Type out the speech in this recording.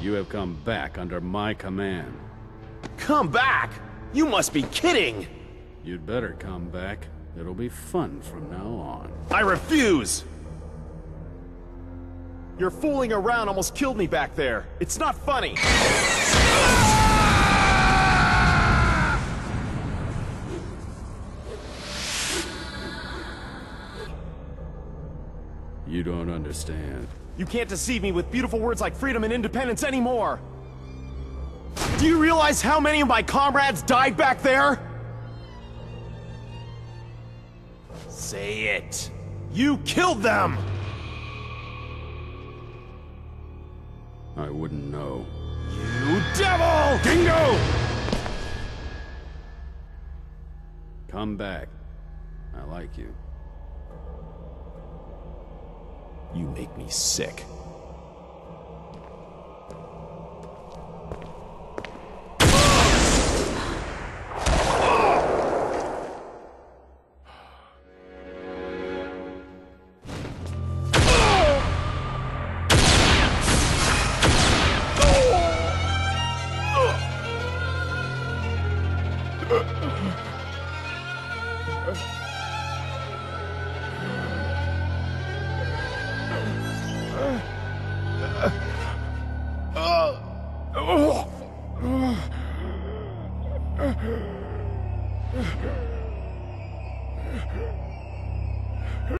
You have come back under my command. Come back! You must be kidding! You'd better come back. It'll be fun from now on. I refuse! Your fooling around almost killed me back there. It's not funny. You don't understand. You can't deceive me with beautiful words like freedom and independence anymore! Do you realize how many of my comrades died back there? Say it. You killed them! I wouldn't know. You devil! Dingo! Come back. I like you. You make me sick. Ugh. Oh!